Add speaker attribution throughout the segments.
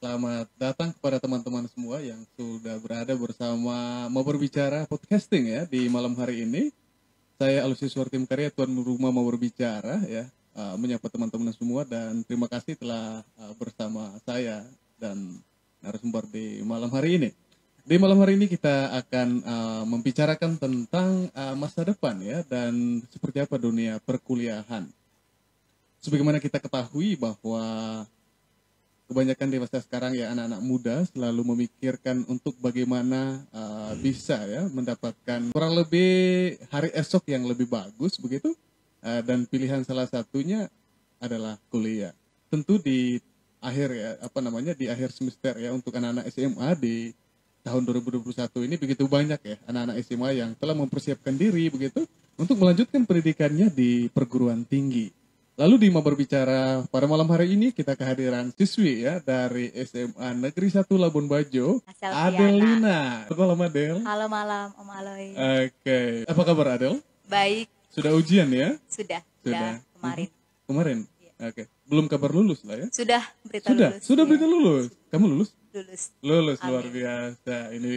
Speaker 1: Selamat datang kepada teman-teman semua yang sudah berada bersama mau berbicara podcasting ya di malam hari ini. Saya Alusius Tim Karya, tuan rumah mau berbicara ya, uh, menyapa teman-teman semua dan terima kasih telah uh, bersama saya dan narasumber di malam hari ini. Di malam hari ini kita akan uh, membicarakan tentang uh, masa depan ya dan seperti apa dunia perkuliahan. Sebagaimana kita ketahui bahwa kebanyakan dewasa sekarang ya anak-anak muda selalu memikirkan untuk bagaimana uh, bisa ya mendapatkan kurang lebih hari esok yang lebih bagus begitu. Uh, dan pilihan salah satunya adalah kuliah. Tentu di akhir ya apa namanya di akhir semester ya untuk anak-anak SMA di tahun 2021 ini begitu banyak ya anak-anak SMA yang telah mempersiapkan diri begitu untuk melanjutkan pendidikannya di perguruan tinggi Lalu di mau berbicara pada malam hari ini kita kehadiran siswi ya dari SMA Negeri 1 Labuan Bajo,
Speaker 2: Asal
Speaker 1: Adelina. Selamat malam Adel.
Speaker 2: Halo malam Om Aloy.
Speaker 1: Oke, apa kabar Adel?
Speaker 2: Baik,
Speaker 1: Sudah ujian ya?
Speaker 2: sudah,
Speaker 1: Sudah.
Speaker 2: sudah kemarin.
Speaker 1: Kemarin? Oke, belum kabar lulus lah ya?
Speaker 2: Sudah berita
Speaker 1: Sudah,
Speaker 2: lulus.
Speaker 1: sudah
Speaker 2: ya.
Speaker 1: berita lulus. Kamu lulus?
Speaker 2: Lulus.
Speaker 1: Lulus
Speaker 2: Amin.
Speaker 1: luar biasa. Ini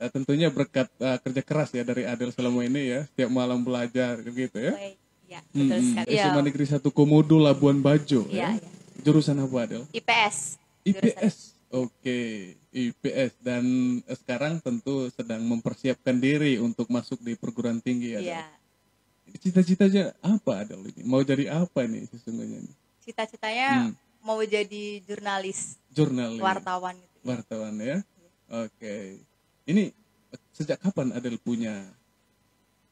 Speaker 1: eh, tentunya berkat eh, kerja keras ya dari Adel selama ini ya, setiap malam belajar gitu ya.
Speaker 2: Baik. Ya, betul
Speaker 1: Hmm,
Speaker 2: sekali.
Speaker 1: SMA
Speaker 2: Ya,
Speaker 1: Negeri 1 Komodo Labuan Bajo
Speaker 2: Iya,
Speaker 1: ya.
Speaker 2: iya.
Speaker 1: Jurusan apa Adel?
Speaker 2: IPS.
Speaker 1: IPS. Oke, IPS dan sekarang tentu sedang mempersiapkan diri untuk masuk di perguruan tinggi ya.
Speaker 2: Iya.
Speaker 1: Cita-citanya apa Adel ini? Mau jadi apa nih sesungguhnya ini?
Speaker 2: Cita-citanya
Speaker 1: Hmm.
Speaker 2: mau jadi jurnalis,
Speaker 1: Jurnalis.
Speaker 2: wartawan gitu.
Speaker 1: Wartawan ya. Oke. Ini eh, sejak kapan Adel punya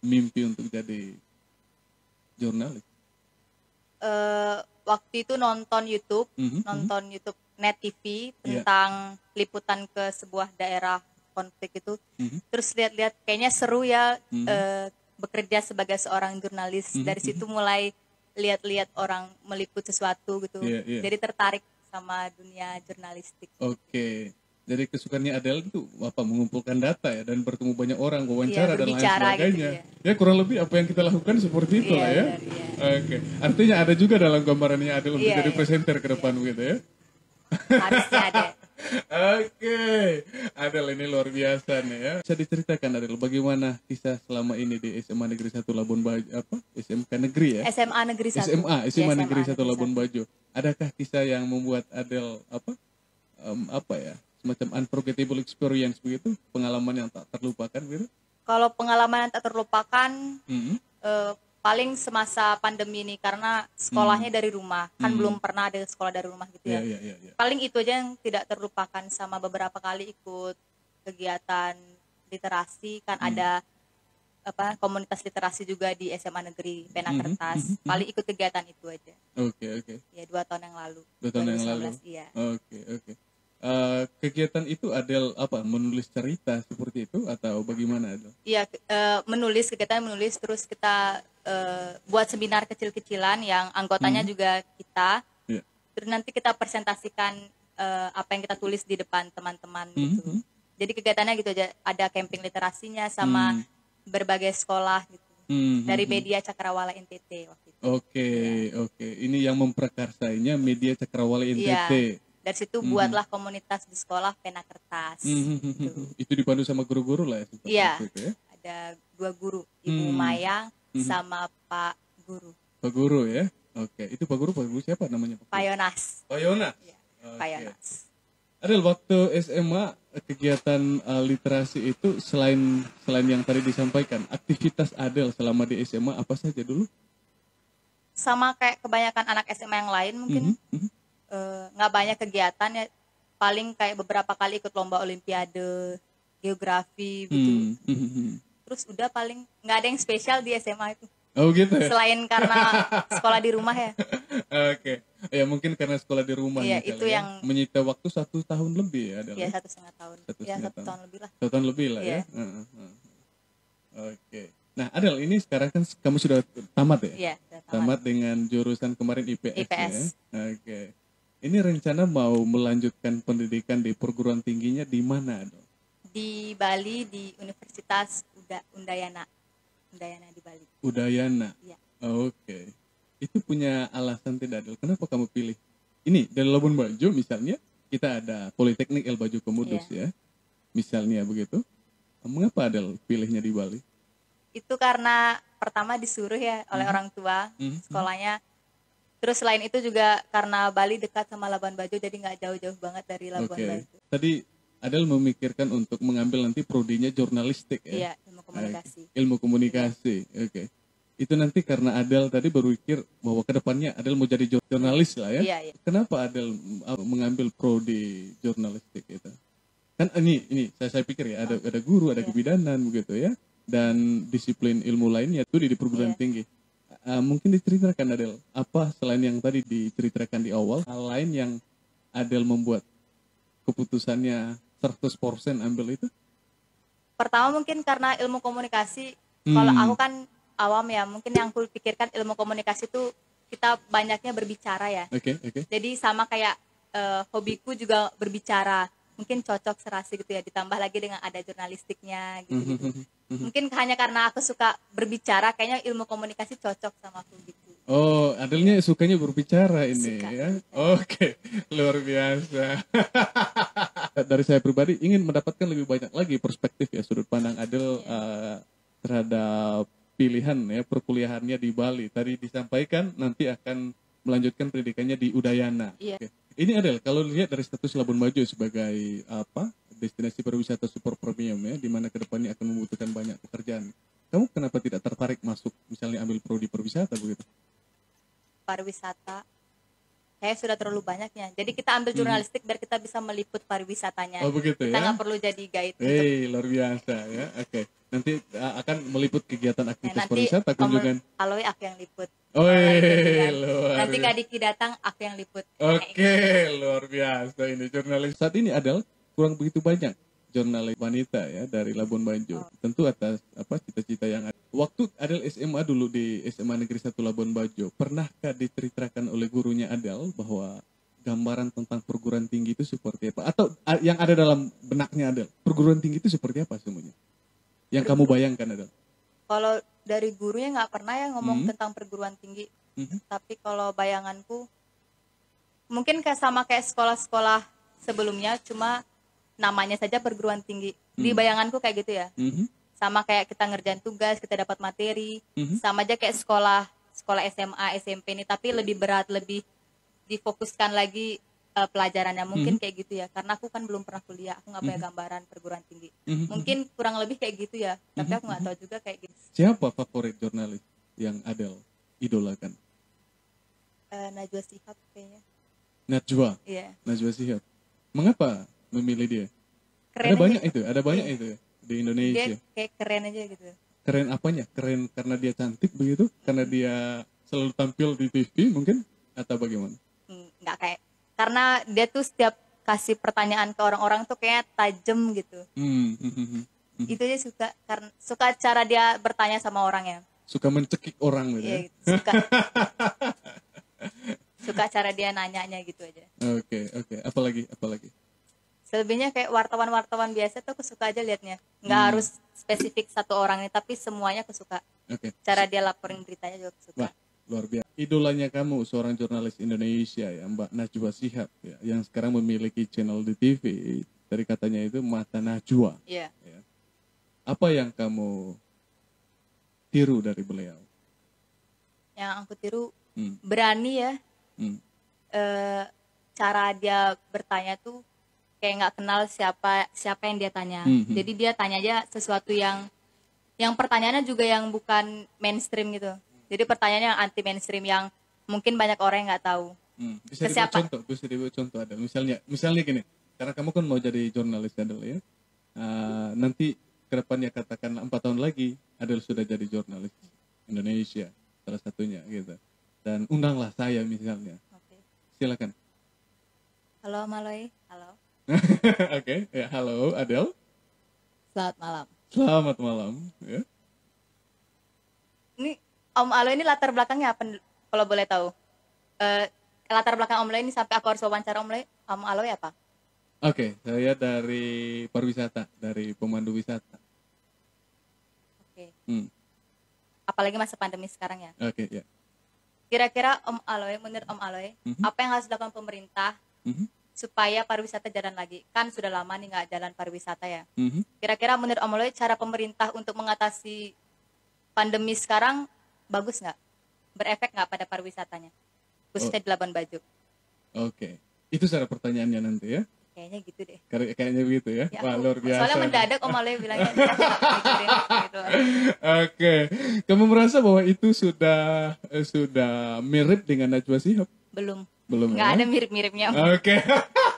Speaker 1: mimpi untuk jadi jurnalis?
Speaker 2: Eh, waktu itu nonton YouTube,
Speaker 1: Mhm,
Speaker 2: nonton YouTube Net TV
Speaker 1: Iya.
Speaker 2: tentang liputan ke sebuah daerah konflik itu.
Speaker 1: mhm.
Speaker 2: Terus lihat-lihat kayaknya seru ya
Speaker 1: Mhm.
Speaker 2: eh, bekerja sebagai seorang jurnalis.
Speaker 1: Mhm,
Speaker 2: Dari situ mulai lihat-lihat orang meliput sesuatu gitu.
Speaker 1: Iya, iya.
Speaker 2: Jadi tertarik sama dunia jurnalistik.
Speaker 1: Oke. Jadi kesukaannya Adele itu apa mengumpulkan data ya dan bertemu banyak orang, wawancara
Speaker 2: Iya,
Speaker 1: dan lain
Speaker 2: gitu,
Speaker 1: sebagainya.
Speaker 2: iya.
Speaker 1: Ya kurang lebih apa yang kita lakukan seperti itu
Speaker 2: Iya,
Speaker 1: lah ya.
Speaker 2: iya.
Speaker 1: Oke. Artinya ada juga dalam gambarannya Adele untuk
Speaker 2: Iya,
Speaker 1: jadi
Speaker 2: iya.
Speaker 1: presenter ke depan gitu ya.
Speaker 2: Harusnya ada.
Speaker 1: Oke. Adele ini luar biasa nih ya. Bisa diceritakan Adele bagaimana kisah selama ini di SMA Negeri 1 Labuan Bajo apa? SMK Negeri ya?
Speaker 2: SMA Negeri 1.
Speaker 1: SMA, SMA
Speaker 2: Ya,
Speaker 1: Negeri 1 Labuan
Speaker 2: 1.
Speaker 1: Bajo. Adakah kisah yang membuat Adele apa? em, apa ya? Semacam unforgettable experience begitu, pengalaman yang tak terlupakan gitu.
Speaker 2: Kalau pengalaman yang tak terlupakan
Speaker 1: Mhm.
Speaker 2: eh, paling semasa pandemi ini karena sekolahnya dari rumah. Kan
Speaker 1: Hmm.
Speaker 2: belum pernah ada sekolah dari rumah gitu ya.
Speaker 1: iya, iya, iya.
Speaker 2: Paling itu aja yang tidak terlupakan sama beberapa kali ikut kegiatan literasi kan
Speaker 1: Hmm.
Speaker 2: ada apa komunitas literasi juga di SMA Negeri Pena Kertas.
Speaker 1: mhm.
Speaker 2: Paling ikut kegiatan itu aja.
Speaker 1: Oke, oke.
Speaker 2: Ya dua tahun yang lalu.
Speaker 1: Dua tahun yang lalu.
Speaker 2: 2019, Iya.
Speaker 1: Oke, oke. Eh, kegiatan itu Adele apa? Menulis cerita seperti itu atau bagaimana Adele?
Speaker 2: Iya, eh, menulis kegiatan menulis terus kita eh, buat seminar kecil-kecilan yang anggotanya juga kita.
Speaker 1: Iya.
Speaker 2: Terus nanti kita presentasikan eh, apa yang kita tulis di depan teman-teman gitu.
Speaker 1: Mhm.
Speaker 2: Jadi kegiatannya gitu aja, ada camping literasinya sama
Speaker 1: Hmm.
Speaker 2: berbagai sekolah gitu.
Speaker 1: Hmm,
Speaker 2: Dari
Speaker 1: hmm, hmm.
Speaker 2: media Cakrawala NTT waktu itu.
Speaker 1: Oke, oke. Ini yang memprakarsainya media Cakrawala NTT.
Speaker 2: Iya. Dari situ buatlah komunitas di sekolah Pena Kertas.
Speaker 1: Hmm, hmm, hmm,
Speaker 2: Gitu.
Speaker 1: hmm. Itu dipandu sama guru-guru lah ya.
Speaker 2: Iya.
Speaker 1: itu ya.
Speaker 2: Ada dua guru, Ibu
Speaker 1: Hmm.
Speaker 2: Mayang
Speaker 1: Mhm.
Speaker 2: sama Pak Guru,
Speaker 1: Pak Guru ya. Oke, itu Pak Guru, Pak Guru siapa namanya? Pak
Speaker 2: Pak Yonas.
Speaker 1: Pak Oke.
Speaker 2: Pak Yonas.
Speaker 1: Adel waktu SMA kegiatan uh, literasi itu selain selain yang tadi disampaikan, aktivitas Adel selama di SMA apa saja dulu?
Speaker 2: sama kayak kebanyakan anak SMA yang lain mungkin
Speaker 1: Mhm, mhm.
Speaker 2: Eh, nggak banyak kegiatan ya paling kayak beberapa kali ikut lomba olimpiade geografi gitu
Speaker 1: Hmm, hmm, hmm.
Speaker 2: terus udah paling nggak ada yang spesial di SMA itu
Speaker 1: Oh gitu ya.
Speaker 2: selain karena sekolah di rumah ya
Speaker 1: Oke, ya mungkin karena sekolah di rumah
Speaker 2: Iya,
Speaker 1: kali
Speaker 2: itu
Speaker 1: ya.
Speaker 2: yang-
Speaker 1: menyita waktu satu tahun lebih ya Adel.
Speaker 2: ya
Speaker 1: ya?
Speaker 2: satu setengah tahun
Speaker 1: Satu
Speaker 2: ya satu
Speaker 1: tahun.
Speaker 2: tahun lebih lah
Speaker 1: Satu tahun lebih lah ya.
Speaker 2: Iya.
Speaker 1: Heeh, heeh. Oke. Nah Adel ini sekarang kan kamu sudah tamat ya?
Speaker 2: iya tamat.
Speaker 1: Tamat dengan jurusan kemarin IPS,
Speaker 2: IPS.
Speaker 1: ya. Oke. Ini rencana mau melanjutkan pendidikan di perguruan tingginya di mana, Adel?
Speaker 2: di Bali di Universitas Uda Undayana Undayana di Bali
Speaker 1: Udayana.
Speaker 2: Iya.
Speaker 1: Oke. Itu punya alasan tidak, Adel? Kenapa kamu pilih? Ini dari Labuan Bajo misalnya, kita ada Politeknik El Baju Komudus ya, misalnya begitu. Mengapa Adel pilihnya di Bali?
Speaker 2: Itu karena pertama disuruh ya oleh
Speaker 1: Mhm.
Speaker 2: orang tua
Speaker 1: Mhm.
Speaker 2: sekolahnya. Terus selain itu juga karena Bali dekat sama Labuan Bajo jadi nggak jauh-jauh banget dari Labuan
Speaker 1: Oke.
Speaker 2: Bajo.
Speaker 1: Tadi Adel memikirkan untuk mengambil nanti prodinya jurnalistik ya,
Speaker 2: Iya, ilmu komunikasi.
Speaker 1: ilmu komunikasi. Oke. Itu nanti karena Adel tadi berpikir bahwa ke depannya Adel mau jadi jur- jurnalis lah ya.
Speaker 2: Iya, iya.
Speaker 1: Kenapa Adel mm, mengambil prodi jurnalistik itu? Kan ini ini saya saya pikir ya ada ada guru, ada
Speaker 2: Iya.
Speaker 1: kebidanan begitu ya dan disiplin ilmu lainnya itu di perguruan
Speaker 2: Iya.
Speaker 1: tinggi. Uh, mungkin diceritakan Adel apa selain yang tadi diceritakan di awal hal lain yang Adel membuat keputusannya 100% ambil itu?
Speaker 2: Pertama mungkin karena ilmu komunikasi. Kalau
Speaker 1: Hmm.
Speaker 2: aku kan awam ya, mungkin yang aku pikirkan ilmu komunikasi itu kita banyaknya berbicara ya.
Speaker 1: Oke, oke.
Speaker 2: Jadi sama kayak eh, hobiku juga berbicara. Mungkin cocok serasi gitu ya, ditambah lagi dengan ada jurnalistiknya gitu.
Speaker 1: Mhm.
Speaker 2: Mungkin hanya karena aku suka berbicara, kayaknya ilmu komunikasi cocok sama aku gitu.
Speaker 1: Oh, Adelnya sukanya berbicara ini
Speaker 2: Suka
Speaker 1: ya. Oke, luar biasa. Dari saya pribadi ingin mendapatkan lebih banyak lagi perspektif ya sudut pandang Adel eh, terhadap pilihan ya perkuliahannya di Bali. Tadi disampaikan nanti akan melanjutkan pendidikannya di Udayana.
Speaker 2: Iya.
Speaker 1: Oke. Ini Adel, kalau lihat dari status Labuan Bajo sebagai apa destinasi pariwisata super premium ya, di mana ke depannya akan membutuhkan banyak pekerjaan. Kamu kenapa tidak tertarik masuk misalnya ambil prodi pariwisata begitu?
Speaker 2: Pariwisata, kayak sudah terlalu banyaknya. Jadi kita ambil jurnalistik biar kita bisa meliput pariwisatanya.
Speaker 1: Hmm. Oh begitu
Speaker 2: kita
Speaker 1: ya?
Speaker 2: nggak perlu jadi guide.
Speaker 1: Hei, luar biasa ya. Oke. Nanti uh, akan meliput kegiatan
Speaker 2: Nah,
Speaker 1: aktivitas
Speaker 2: nanti
Speaker 1: pariwisata kunjungan.
Speaker 2: Aloy aku yang liput.
Speaker 1: Oh,
Speaker 2: Nah, gitu
Speaker 1: hei,
Speaker 2: kan.
Speaker 1: luar
Speaker 2: Nanti. Kak Diki datang, aku yang liput.
Speaker 1: Oke, luar biasa ini jurnalis. Saat ini adalah kurang begitu banyak jurnalis wanita ya dari Labuan Bajo. Tentu atas apa cita-cita yang ada. Waktu Adel SMA dulu di SMA Negeri 1 Labuan Bajo, pernahkah diceritakan oleh gurunya Adel bahwa gambaran tentang perguruan tinggi itu seperti apa? Atau yang ada dalam benaknya Adel, perguruan tinggi itu seperti apa semuanya? Yang kamu bayangkan Adel?
Speaker 2: Kalau dari gurunya nggak pernah ya ngomong
Speaker 1: Hmm.
Speaker 2: tentang perguruan tinggi.
Speaker 1: Mhm.
Speaker 2: Tapi kalau bayanganku, mungkin kayak sama kayak sekolah-sekolah sebelumnya, cuma namanya saja perguruan tinggi. Di
Speaker 1: Hmm.
Speaker 2: bayanganku kayak gitu ya.
Speaker 1: Mhm.
Speaker 2: Sama kayak kita ngerjain tugas, kita dapat materi,
Speaker 1: Mhm.
Speaker 2: sama aja kayak sekolah sekolah SMA, SMP ini, tapi lebih berat, lebih difokuskan lagi eh, pelajarannya. Mungkin kayak gitu ya. Karena aku kan belum pernah kuliah, aku nggak punya gambaran perguruan tinggi.
Speaker 1: Mhm.
Speaker 2: Mungkin kurang lebih kayak gitu ya. Tapi aku nggak tahu juga kayak gitu.
Speaker 1: Siapa favorit jurnalis yang Adel idolakan?
Speaker 2: Eh, Najwa Shihab kayaknya.
Speaker 1: Najwa,
Speaker 2: Iya.
Speaker 1: Najwa Shihab. Mengapa memilih dia?
Speaker 2: Keren
Speaker 1: ada
Speaker 2: aja.
Speaker 1: banyak itu, ada banyak itu di
Speaker 2: Dia
Speaker 1: Indonesia.
Speaker 2: kayak keren aja gitu.
Speaker 1: Keren apanya? Keren karena dia cantik begitu? Karena dia selalu tampil di TV mungkin? Atau bagaimana?
Speaker 2: Hmm, nggak kayak karena dia tuh setiap kasih pertanyaan ke orang-orang tuh kayak tajem gitu.
Speaker 1: Hmm, hmm, hmm, hmm. Hmm.
Speaker 2: Itu aja suka karena suka cara dia bertanya sama orang ya.
Speaker 1: Suka mencekik orang gitu
Speaker 2: Iya,
Speaker 1: ya?
Speaker 2: gitu. suka suka cara dia nanyanya gitu aja.
Speaker 1: Oke, oke. Apalagi, apalagi?
Speaker 2: Selebihnya kayak wartawan-wartawan biasa tuh aku suka aja liatnya. Nggak
Speaker 1: Hmm.
Speaker 2: harus spesifik satu orang nih, tapi semuanya aku suka.
Speaker 1: Oke.
Speaker 2: Cara dia laporin beritanya juga aku suka.
Speaker 1: Wah, luar biasa. Idolanya kamu seorang jurnalis Indonesia ya, Mbak Najwa Shihab ya, yang sekarang memiliki channel di TV. Dari katanya itu Mata Najwa.
Speaker 2: Iya.
Speaker 1: ya. Apa yang kamu tiru dari beliau?
Speaker 2: Yang aku tiru
Speaker 1: Hmm,
Speaker 2: berani ya
Speaker 1: hmm,
Speaker 2: eh, cara dia bertanya tuh kayak nggak kenal siapa siapa yang dia tanya.
Speaker 1: Mhm.
Speaker 2: Jadi dia tanya aja sesuatu yang yang pertanyaannya juga yang bukan mainstream gitu. Jadi pertanyaannya yang anti mainstream yang mungkin banyak orang yang nggak tahu.
Speaker 1: hmm. Bisa
Speaker 2: Ke siapa?
Speaker 1: contoh, bisa dibuat contoh ada. Misalnya, misalnya gini, karena kamu kan mau jadi jurnalis Adel ya. Ah, nanti ke depannya katakanlah empat tahun lagi Adel sudah jadi jurnalis Indonesia salah satunya gitu. Dan undanglah saya misalnya.
Speaker 2: Oke.
Speaker 1: Silakan.
Speaker 2: Halo Maloy. Halo.
Speaker 1: Oke, ya halo Adel.
Speaker 2: Selamat malam.
Speaker 1: Selamat malam. Ya.
Speaker 2: Ini Om Aloy ini latar belakangnya apa kalau boleh tahu? Eh, latar belakang Om Aloy ini sampai aku harus wawancara Om Aloy, Om Aloy apa?
Speaker 1: Oke, saya dari pariwisata, dari pemandu wisata.
Speaker 2: Oke.
Speaker 1: Hmm,
Speaker 2: Apalagi masa pandemi sekarang ya.
Speaker 1: Oke, ya.
Speaker 2: Kira-kira Om Aloy, menurut Om Aloy,
Speaker 1: Mhm.
Speaker 2: apa yang harus dilakukan pemerintah
Speaker 1: Mhm.
Speaker 2: Supaya pariwisata jalan lagi kan sudah lama nih nggak jalan pariwisata ya
Speaker 1: Mhm.
Speaker 2: kira-kira menurut Om Aloy cara pemerintah untuk mengatasi pandemi sekarang bagus nggak berefek nggak pada pariwisatanya khususnya di Labuan Bajo
Speaker 1: Oke. Itu cara pertanyaannya nanti ya.
Speaker 2: kayaknya gitu deh
Speaker 1: Kayak- Kayaknya begitu ya.
Speaker 2: Ya,
Speaker 1: Wah, luar biasa.
Speaker 2: soalnya mendadak Om Aloy bilangnya gitu.
Speaker 1: Oke. Kamu merasa bahwa itu sudah eh, sudah mirip dengan Najwa Shihab?
Speaker 2: belum
Speaker 1: Belum
Speaker 2: nggak
Speaker 1: ya?
Speaker 2: ada mirip-miripnya
Speaker 1: Oke.